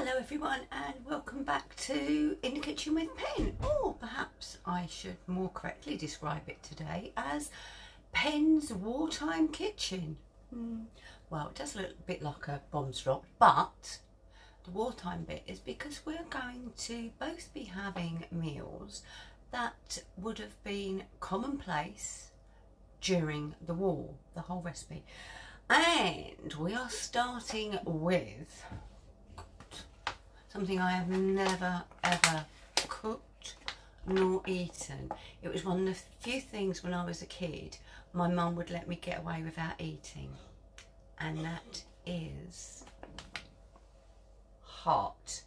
Hello everyone and welcome back to In the Kitchen with Penn or perhaps I should more correctly describe it today as Penn's Wartime Kitchen. Hmm. Well it does look a bit like a bomb's drop but the wartime bit is because we're going to both be having meals that would have been commonplace during the war, the whole recipe. And we are starting with something I have never ever cooked nor eaten. It was one of the few things when I was a kid my mum would let me get away without eating and that is heart.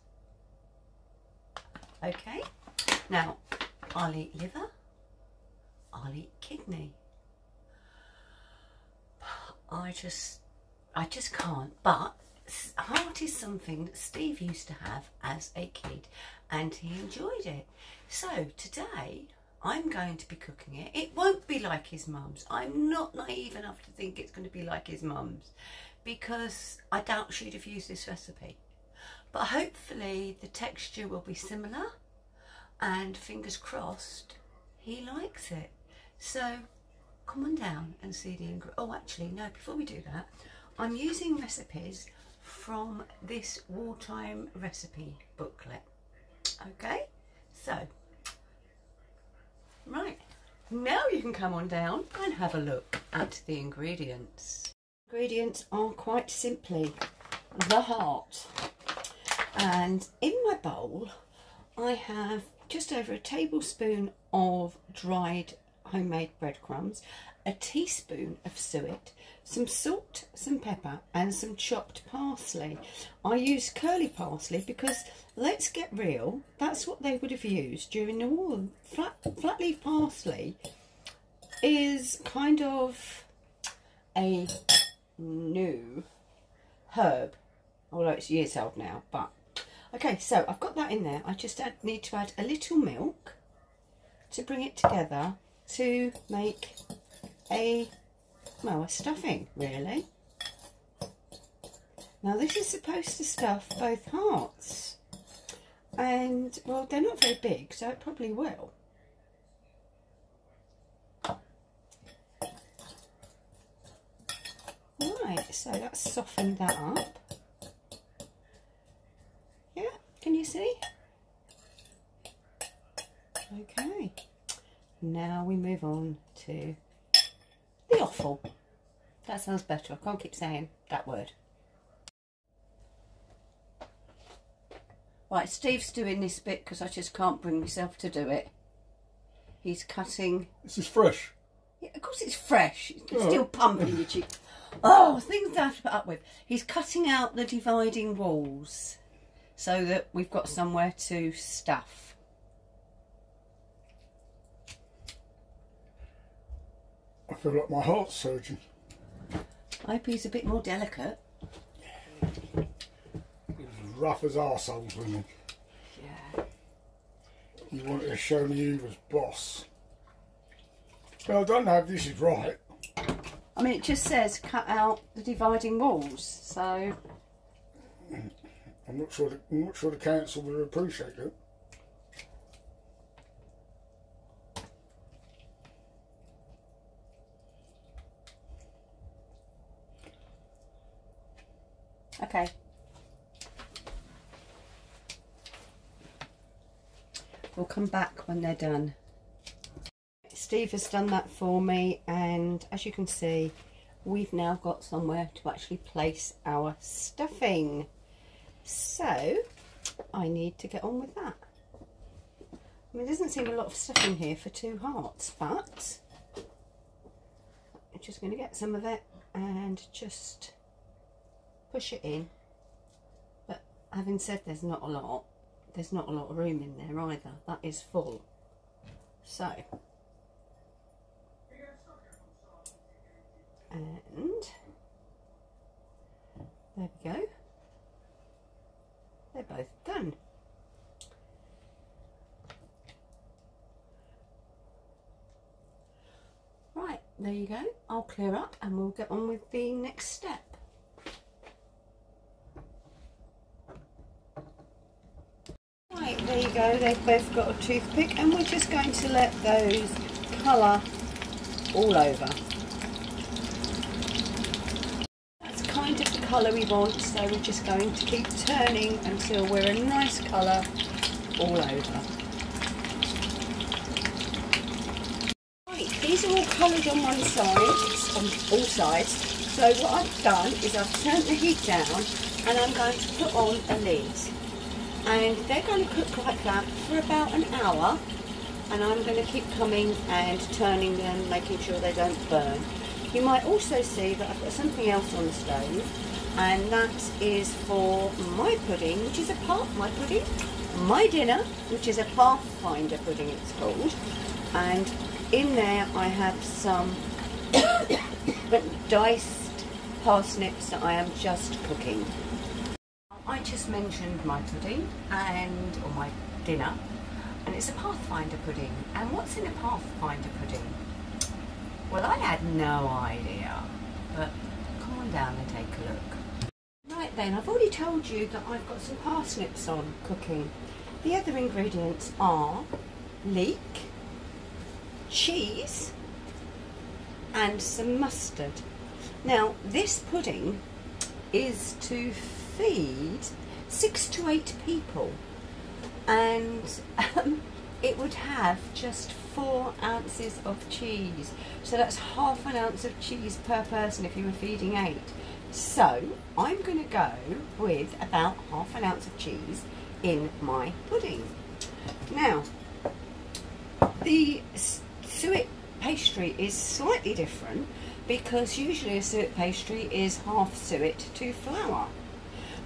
Okay, now I'll eat liver, I'll eat kidney. I just, I just can't, but heart is something that Steve used to have as a kid and he enjoyed it. So today I'm going to be cooking it. It won't be like his mum's. I'm not naive enough to think it's going to be like his mum's because I doubt she'd have used this recipe. But hopefully the texture will be similar and fingers crossed he likes it. So come on down and see the ingredients. Oh, actually, no, before we do that, I'm using recipes from this wartime recipe booklet. Okay, so, right, now you can come on down and have a look at the ingredients. Ingredients are quite simply the heart. And in my bowl, I have just over a tablespoon of dried homemade breadcrumbs, a teaspoon of suet, some salt, some pepper and some chopped parsley. I use curly parsley because let's get real, that's what they would have used during the war. Flat, flat leaf parsley is kind of a new herb, although it's years old now, but okay, so I've got that in there. I just add, need to add a little milk to bring it together to make a, well, a stuffing, really. Now, this is supposed to stuff both hearts. And, well, they're not very big, so it probably will. Right, so that's softened that up. Yeah, can you see? Okay, now we move on to the offal. That sounds better. I can't keep saying that word. Right, Steve's doing this bit because I just can't bring myself to do it. He's cutting. This is fresh. Yeah, of course it's fresh. It's oh. still pumping your cheek. Oh, things I have to put up with. He's cutting out the dividing walls so that we've got somewhere to stuff. I feel like my heart's surging. I hope he's a bit more delicate. He's as rough as arseholes, women. Yeah. You wanted to show me you was boss. Well, I don't know if this is right. I mean, it just says cut out the dividing walls, so... I'm not sure the, I'm not sure the council will appreciate it. Okay. We'll come back when they're done. Steve has done that for me and as you can see we've now got somewhere to actually place our stuffing. So I need to get on with that. I mean, there doesn't seem a lot of stuffing here for two hearts, but I'm just going to get some of it and just push it in. But having said there's not a lot there's not a lot of room in there either. That is full. So. And there we go. They're both done. Right there you go. I'll clear up and we'll get on with the next step you go, they've both got a toothpick and we're just going to let those colour all over. That's kind of the colour we want, so we're just going to keep turning until we're a nice colour all over. Right, these are all coloured on one side, on all sides. So what I've done is I've turned the heat down and I'm going to put on a lid. And they're going to cook like that for about an hour. And I'm going to keep coming and turning them, making sure they don't burn. You might also see that I've got something else on the stove. And that is for my pudding, which is a part my pudding. My dinner, which is a Pathfinder pudding it's called. And in there I have some diced parsnips that I am just cooking. I just mentioned my pudding and or my dinner and it's a Pathfinder pudding. And what's in a Pathfinder pudding? Well I had no idea but come on down and take a look. Right then, I've already told you that I've got some parsnips on cooking. The other ingredients are leek, cheese and some mustard. Now this pudding is to feed six to eight people. And um, it would have just four ounces of cheese. So that's half an ounce of cheese per person if you were feeding eight. So I'm going to go with about half an ounce of cheese in my pudding. Now the suet pastry is slightly different because usually a suet pastry is half suet to flour.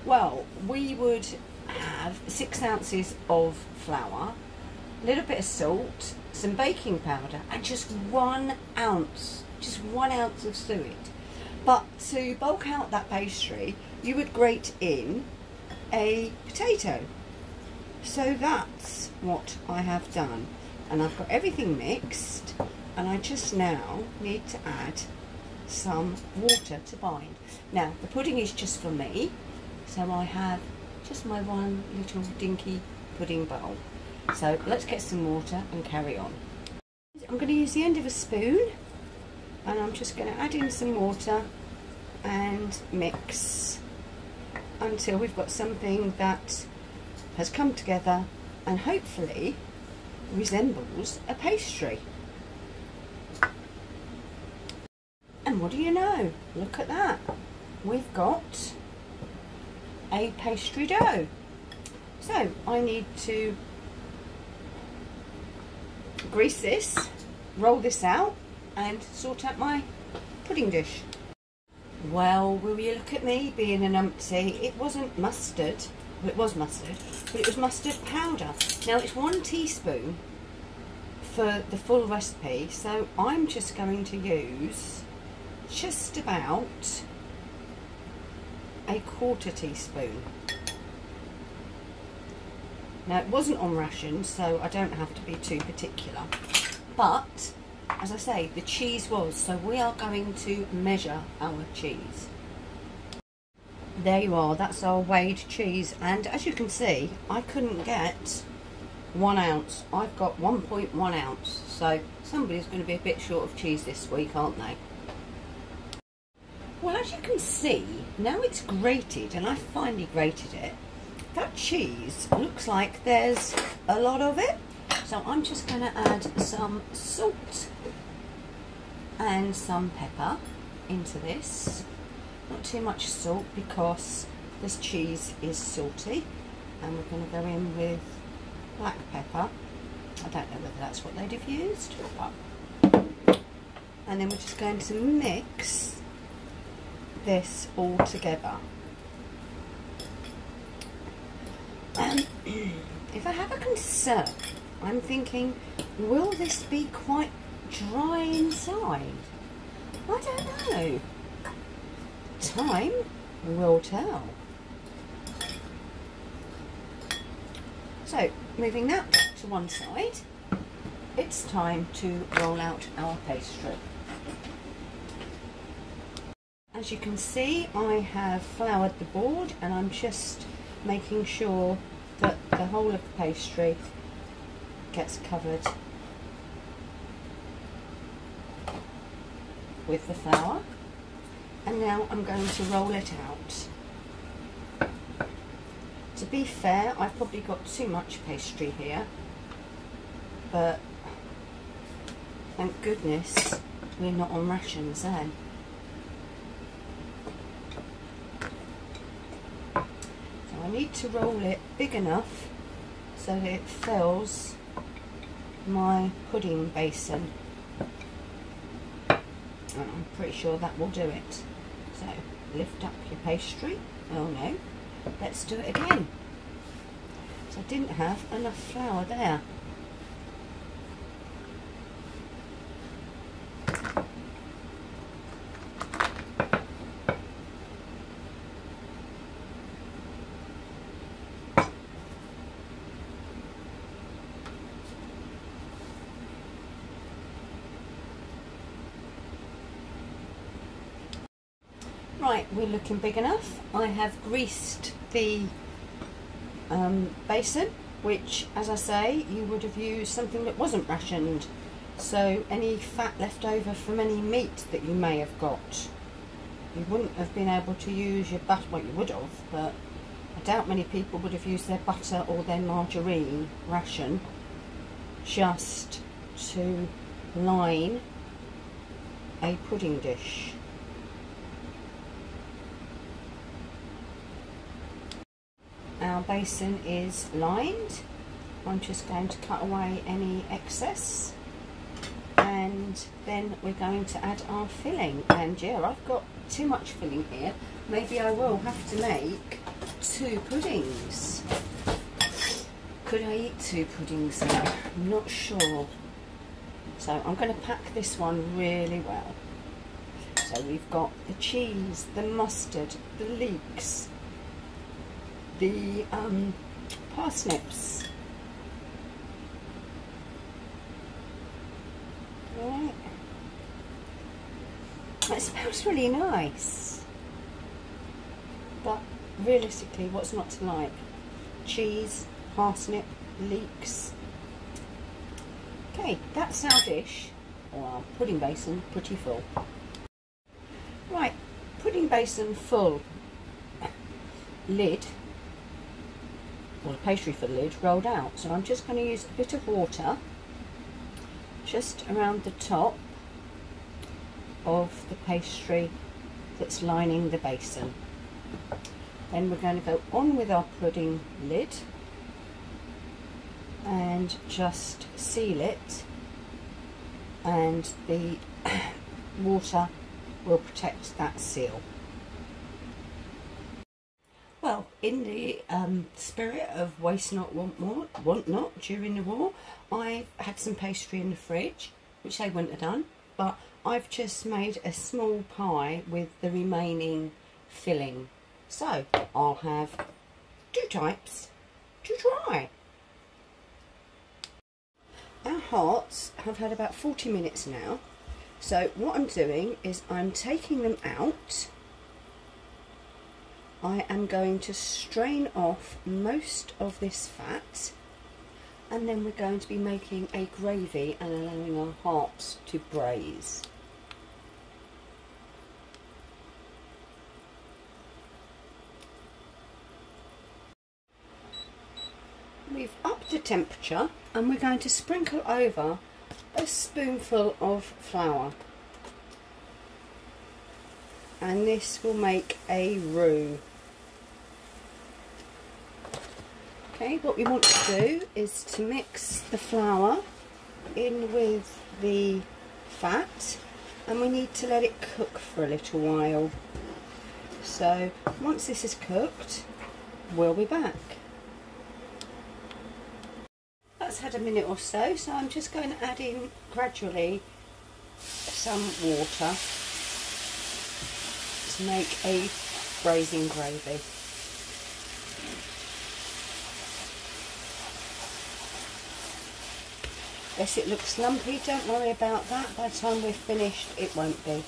Well, we would have six ounces of flour, a little bit of salt, some baking powder, and just one ounce, just one ounce of suet. But to bulk out that pastry, you would grate in a potato. So that's what I have done. And I've got everything mixed and I just now need to add some water to bind. Now the pudding is just for me so I have just my one little dinky pudding bowl. So let's get some water and carry on. I'm going to use the end of a spoon and I'm just going to add in some water and mix until we've got something that has come together and hopefully resembles a pastry. And what do you know? Look at that. We've got a pastry dough. So I need to grease this, roll this out and sort out my pudding dish. Well, will you look at me being an umpty? It wasn't mustard. Well, it was mustard, but it was mustard powder. Now it's one teaspoon for the full recipe, so I'm just going to use just about a quarter teaspoon. Now it wasn't on ration, so I don't have to be too particular. But, as I say, the cheese was, so we are going to measure our cheese. There you are, that's our weighed cheese. And as you can see, I couldn't get one ounce. I've got 1.1 ounce. So somebody's going to be a bit short of cheese this week, aren't they? Well, as you can see, now it's grated, and I finally grated it, that cheese looks like there's a lot of it. So I'm just going to add some salt and some pepper into this. Not too much salt because this cheese is salty. And we're going to go in with black pepper. I don't know whether that's what they'd have used. And then we're just going to mix this all together. Um, if I have a concern, I'm thinking, will this be quite dry inside? I don't know. Time will tell. So, moving that to one side, it's time to roll out our pastry. As you can see, I have floured the board and I'm just making sure that the whole of the pastry gets covered with the flour. And now I'm going to roll it out. To be fair, I've probably got too much pastry here, but thank goodness we're not on rations then. So I need to roll it big enough so that it fills my pudding basin. And I'm pretty sure that will do it. So lift up your pastry. Oh no, let's do it again. So I didn't have enough flour there. Right, we're looking big enough. I have greased the um, basin, which, as I say, you would have used something that wasn't rationed. So any fat left over from any meat that you may have got, you wouldn't have been able to use your butter. Well, you would have, but I doubt many people would have used their butter or their margarine ration just to line a pudding dish. Our basin is lined. I'm just going to cut away any excess. And then we're going to add our filling. And yeah I've got too much filling here. Maybe I will have to make two puddings. Could I eat two puddings now? I'm not sure. So I'm going to pack this one really well. So we've got the cheese the mustard the leeks the um, parsnips. Right. That smells really nice. But realistically, what's not to like? Cheese, parsnip, leeks. Okay, that's our dish, or our pudding basin, pretty full. Right, pudding basin full. Lid or the pastry for the lid rolled out. So I'm just going to use a bit of water just around the top of the pastry that's lining the basin. Then we're going to go on with our pudding lid and just seal it and the water will protect that seal. Well, in the um, spirit of waste not, want more, want not during the war, I had some pastry in the fridge, which they wouldn't have done, but I've just made a small pie with the remaining filling. So, I'll have two types to try. Our hearts have had about 40 minutes now, so what I'm doing is I'm taking them out I am going to strain off most of this fat and then we're going to be making a gravy and allowing our hearts to braise. We've upped the temperature and we're going to sprinkle over a spoonful of flour and this will make a roux Okay, what we want to do is to mix the flour in with the fat and we need to let it cook for a little while. So once this is cooked, we'll be back. That's had a minute or so, so I'm just going to add in gradually some water to make a braising gravy. Yes, it looks lumpy, don't worry about that. By the time we're finished, it won't be.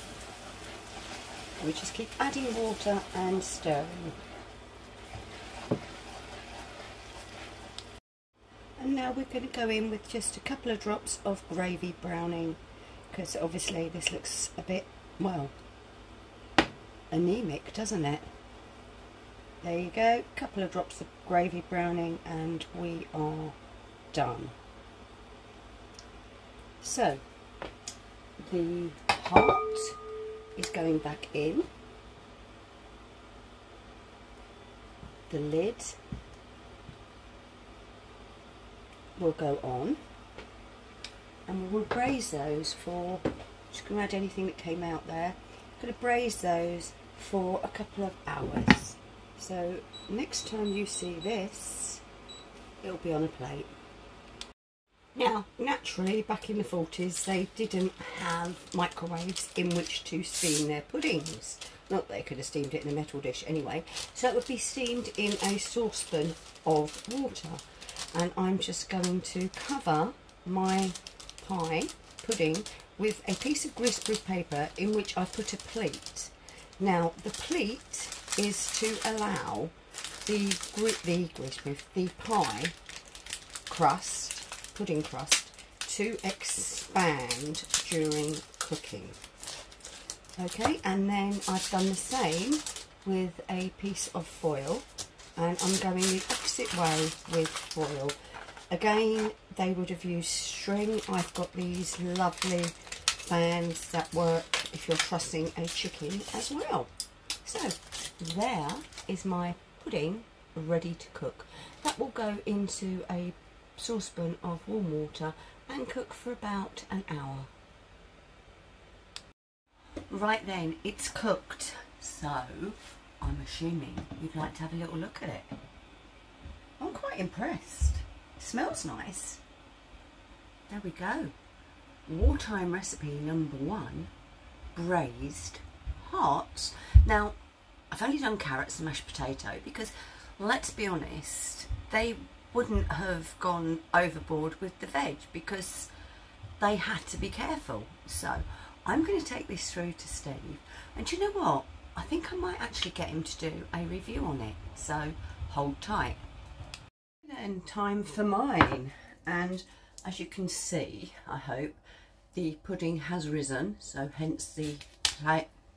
We just keep adding water and stirring. And now we're going to go in with just a couple of drops of gravy browning because obviously this looks a bit, well, anemic, doesn't it? There you go, a couple of drops of gravy browning and we are done. So, the heart is going back in. The lid will go on. And we will braise those for just going to add anything that came out there. Going to braise those for a couple of hours. So next time you see this it'll be on a plate now naturally back in the 40s they didn't have microwaves in which to steam their puddings. Not they could have steamed it in a metal dish anyway. So it would be steamed in a saucepan of water. And I'm just going to cover my pie pudding with a piece of greaseproof paper in which I've put a pleat. Now the pleat is to allow the the the pie crust pudding crust to expand during cooking. Okay, and then I've done the same with a piece of foil and I'm going the opposite way with foil. Again, they would have used string. I've got these lovely fans that work if you're trussing a chicken as well. So, there is my pudding ready to cook. That will go into a saucepan of warm water and cook for about an hour. Right then, it's cooked. So, I'm assuming you'd like to have a little look at it. I'm quite impressed. It smells nice. There we go. Wartime recipe number one, braised hearts. Now, I've only done carrots and mashed potato because, let's be honest, they wouldn't have gone overboard with the veg because they had to be careful. So, I'm going to take this through to Steve. And you know what? I think I might actually get him to do a review on it, so hold tight. Then time for mine, and as you can see, I hope, the pudding has risen, so hence the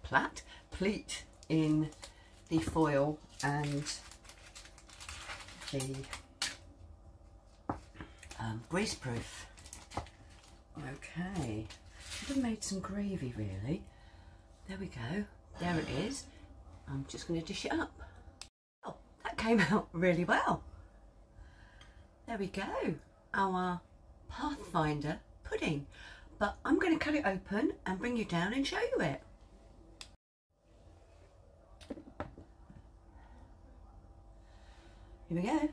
plat pleat in the foil and the um, greaseproof. Okay, should have made some gravy really. There we go. There it is. I'm just going to dish it up. Oh, that came out really well. There we go. Our Pathfinder pudding. But I'm going to cut it open and bring you down and show you it. Here we go.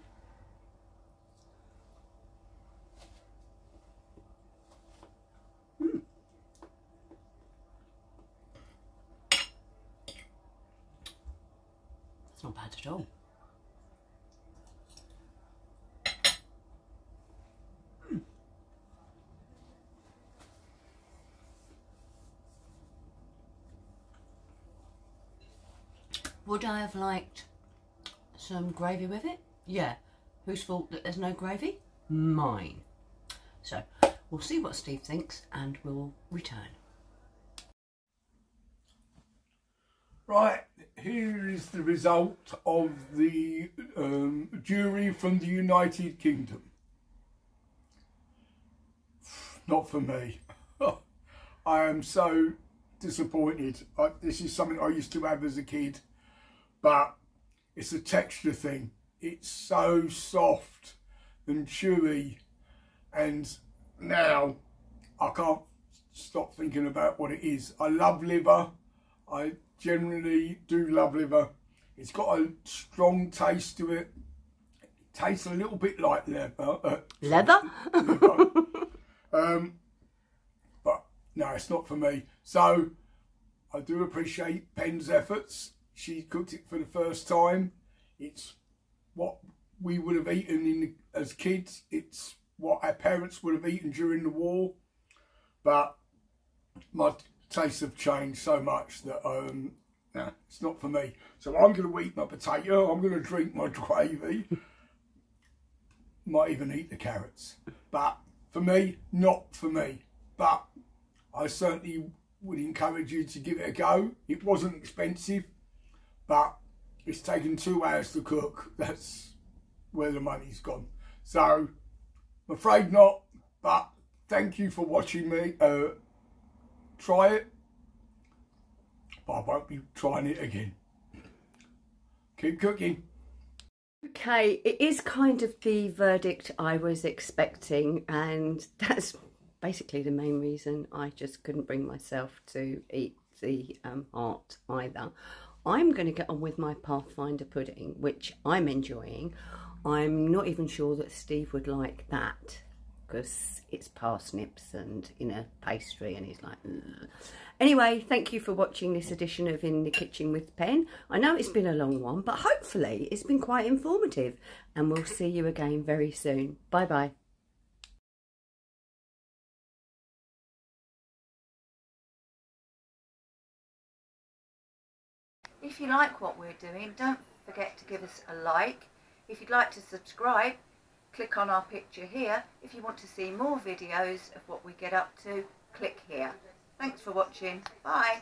It's not bad at all. Hmm. Would I have liked some gravy with it? Yeah. Whose fault that there's no gravy? Mine. So, we'll see what Steve thinks and we'll return. Right, here is the result of the um, jury from the United Kingdom. Not for me. I am so disappointed. I, this is something I used to have as a kid, but it's a texture thing. It's so soft and chewy, and now I can't stop thinking about what it is. I love liver. I generally do love liver. It's got a strong taste to it. it tastes a little bit like leather. Uh, leather? um, but no, it's not for me. So I do appreciate Penn's efforts. She cooked it for the first time. It's what we would have eaten in the, as kids. It's what our parents would have eaten during the war. But my tastes have changed so much that um, nah, it's not for me. So I'm going to eat my potato. I'm going to drink my gravy. might even eat the carrots. But for me, not for me. But I certainly would encourage you to give it a go. It wasn't expensive, but it's taken two hours to cook. That's where the money's gone. So, I'm afraid not, but thank you for watching me uh, try it. But I won't be trying it again. Keep cooking. Okay, it is kind of the verdict I was expecting, and that's basically the main reason I just couldn't bring myself to eat the um, heart either. I'm going to get on with my Pathfinder pudding, which I'm enjoying. I'm not even sure that Steve would like that because it's parsnips and in a pastry and he's like Ugh. anyway thank you for watching this edition of in the kitchen with penn i know it's been a long one but hopefully it's been quite informative and we'll see you again very soon bye bye If you like what we're doing, don't forget to give us a like. If you'd like to subscribe, click on our picture here. If you want to see more videos of what we get up to, click here. Thanks for watching. Bye.